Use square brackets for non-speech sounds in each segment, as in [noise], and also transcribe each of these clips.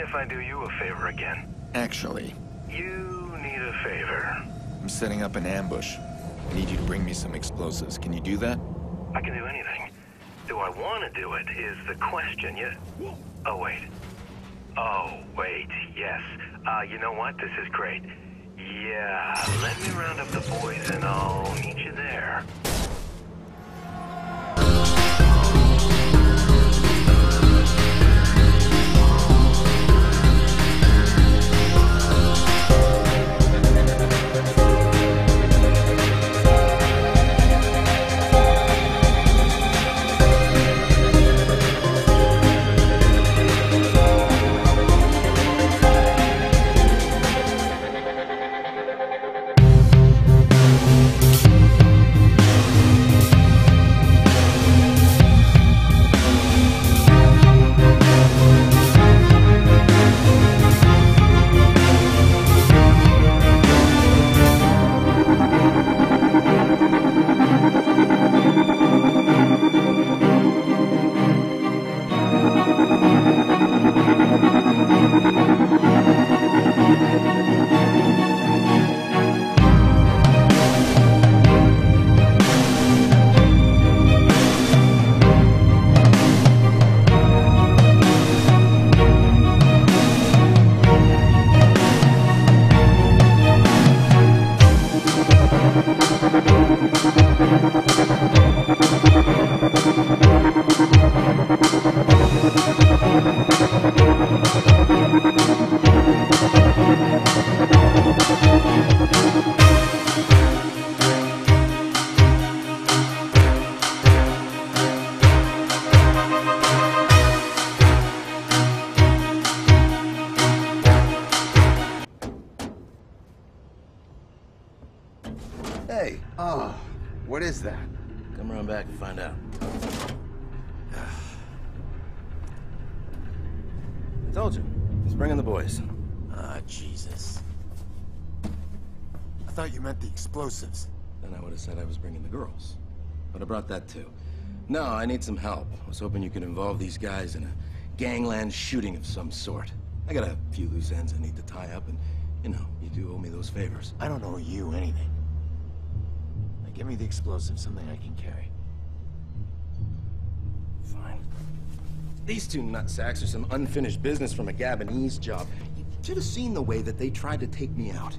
if I do you a favor again. Actually, You need a favor. I'm setting up an ambush. I need you to bring me some explosives. Can you do that? I can do anything. Do I want to do it is the question. You... Oh, wait. Oh, wait, yes. Uh, you know what? This is great. Yeah, let me round up the boys and I'll meet you there. Hey, oh, what is that? Come around back and find out. I [sighs] told you. He's bringing the boys. Ah, Jesus. I thought you meant the explosives. Then I would have said I was bringing the girls. But I brought that too. No, I need some help. I was hoping you could involve these guys in a gangland shooting of some sort. I got a few loose ends I need to tie up, and, you know, you do owe me those favors. I don't owe you anything. Give me the explosive, something I can carry. Fine. These two nutsacks are some unfinished business from a Gabonese job. You should have seen the way that they tried to take me out.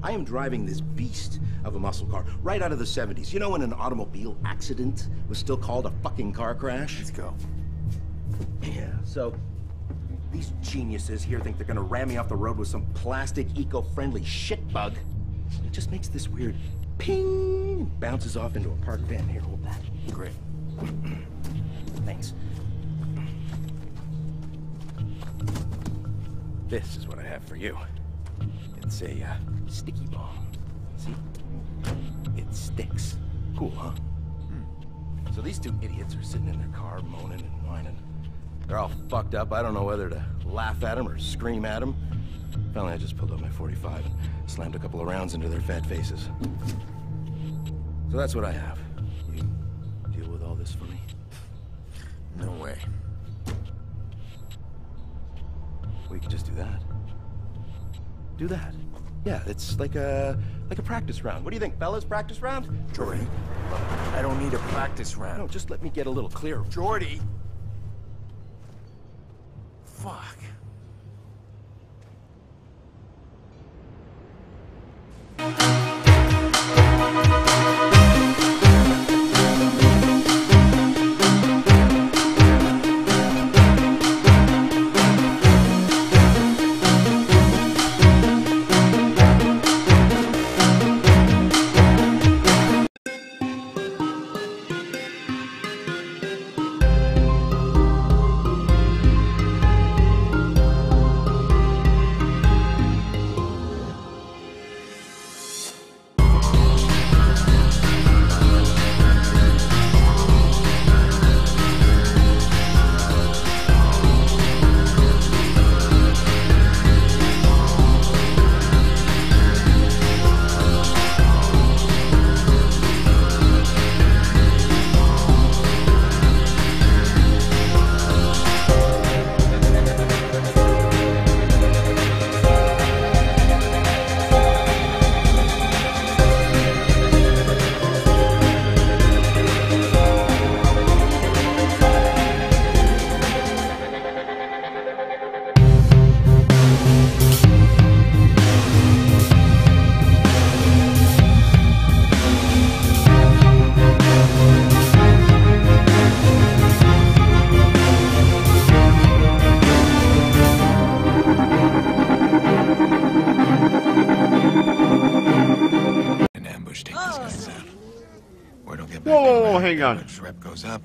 I am driving this beast of a muscle car right out of the 70s. You know when an automobile accident was still called a fucking car crash? Let's go. Yeah, so these geniuses here think they're gonna ram me off the road with some plastic, eco-friendly shitbug. It just makes this weird ping bounces off into a parked van. Here, hold that. Great. Thanks. This is what I have for you. It's a uh, sticky bomb. See? It sticks. Cool, huh? So these two idiots are sitting in their car moaning and whining. They're all fucked up. I don't know whether to laugh at them or scream at them. Finally, I just pulled out my 45 and slammed a couple of rounds into their fat faces. So that's what I have. You deal with all this for me? No way. We could just do that. Do that. Yeah, it's like a like a practice round. What do you think, fellas? Practice round? Jordi, I don't need a practice round. No, just let me get a little clearer. Jordi! On it. Rep goes up.